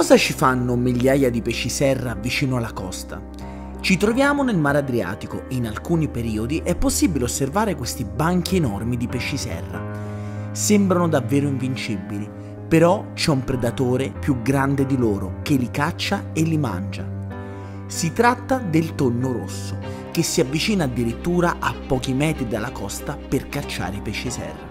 Cosa ci fanno migliaia di pesci serra vicino alla costa? Ci troviamo nel mare Adriatico e in alcuni periodi è possibile osservare questi banchi enormi di pesci serra. Sembrano davvero invincibili, però c'è un predatore più grande di loro che li caccia e li mangia. Si tratta del tonno rosso, che si avvicina addirittura a pochi metri dalla costa per cacciare i pesci serra.